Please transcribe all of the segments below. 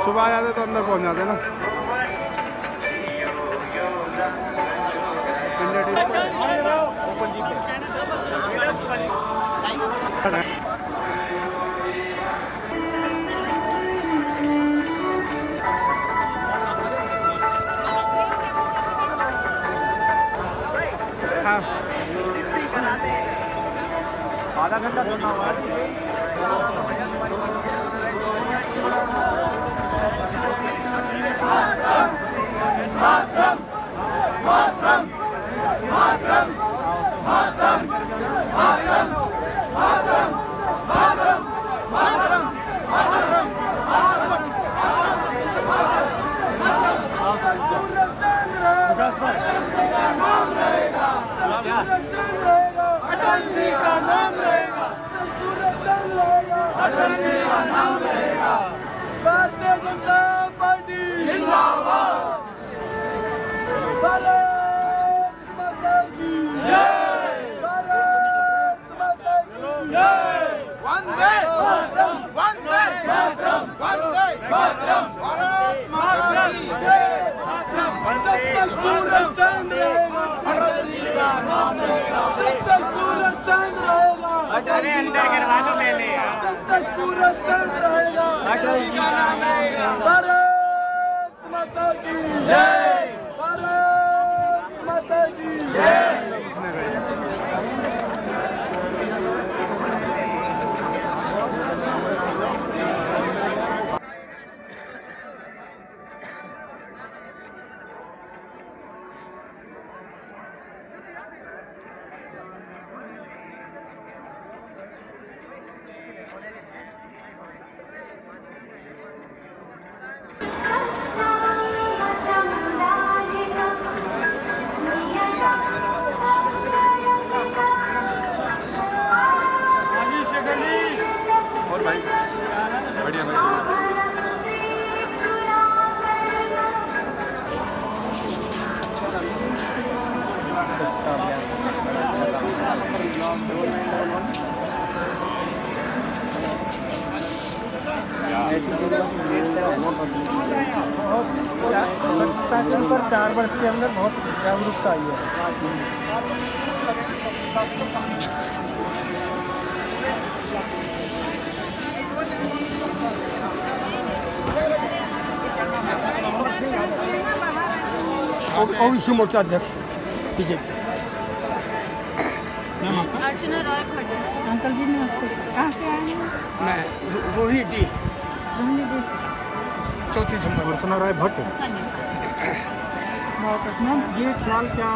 आ जाते तो अंदर पहुँच जाते ना। हाँ। आधा घंटा अंदर गिरवा दो पहले जब तक सूरज चाँद रहेगा स्वच्छता के ऊपर चार वर्ष के अंदर बहुत जागरूकता आई है। ओबीसी मोर्चा अध्यक्ष बीजेपी अर्चना रॉय अंकल जी नमस्ते कहाँ से आए हैं मैं रोहिणी डी रोहिणी डी से चौथी संबंध अर्चना राय भट्ट। मैम ये ख्याल क्या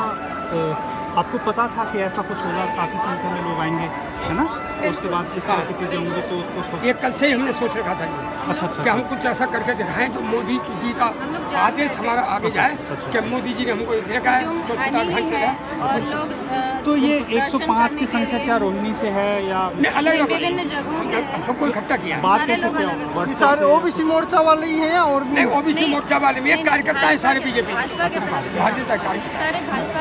आपको पता था कि ऐसा कुछ होगा? काफ़ी संख्या में लोग आएँगे। है ना? तो उसके बाद इस तरह की चीज़ें होंगी तो उसको ये कल से ही हमने सोच रखा था ये। अच्छा अच्छा कि हम कुछ ऐसा करके दिखाएँ जो मोदी की जी का आदेश हमारा आगे जाए अच्छा। कि मोदी जी ने हमको दिखा है स्वच्छता अभियान चला। और लोग तो ये दर्शन 105 की संख्या क्या रोहिणी से है या अलग अलग विभिन्न जगहों से सबको इकट्ठा किया बात कैसे क्या? सारे ओबीसी मोर्चा वाले ही हैं और नहीं ओबीसी मोर्चा वाले में एक कार्यकर्ता है सारे बीजेपी। भाजपा के सारे भाजपा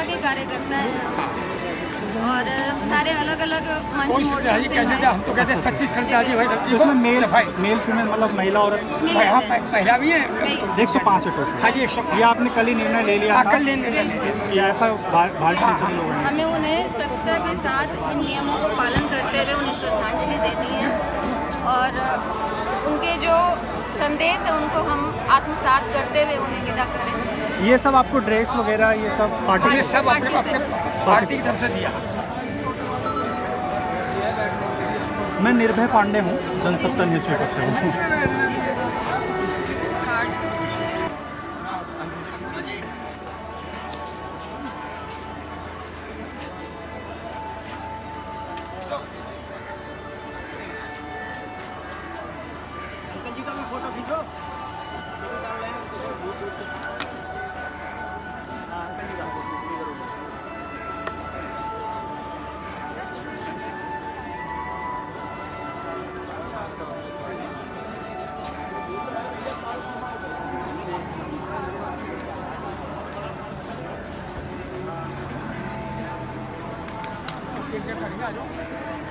के कार्यकर्ता। हैं। और सारे अलग अलग कोई श्रद्धाजी कैसे हैं। हम तो कहते हैं सच्ची श्रद्धाजी भाई इसमें मेल सफ़ाई मेल फीमेल मतलब महिला औरत। पे- पहला भी है? एक सौ पाँच है हाँ जी एक सौ ये आपने कल ही निर्णय ले लिया कल लेने लेने कि ऐसा हैं हमें उन्हें स्वच्छता के साथ इन नियमों को पालन करते हुए उन्हें श्रद्धांजलि देनी है। और उनके जो संदेश है उनको हम आत्मसात करते हुए उन्हें विदा करें। ये सब आपको ड्रेस वगैरह ये सब पार्टी ये सब अपने पार्टी की तरफ़ से दिया। मैं निर्भय पांडे हूँ, जनसत्ता न्यूज़ पेपर से फ़ोटो खींचो 你先看，你看就。